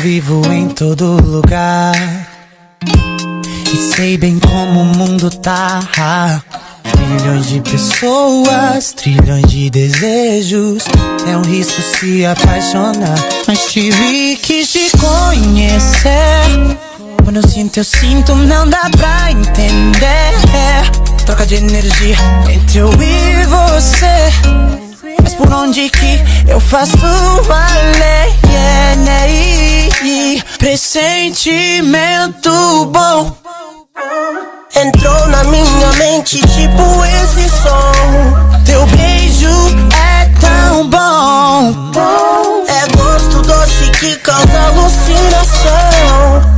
vivo em todo lugar. E sei bem como o mundo tá. Milhões de pessoas, trilhões de desejos. É um risco se apaixonar. Mas tive que te conhecer. Quando eu sinto, eu sinto, não dá pra entender. Troca de energia entre eu e você. Mas por onde que eu faço valer? sentimento bom. Entrou na minha mente, tipo esse som. Teu beijo é tão bom. É gosto doce que causa alucinação.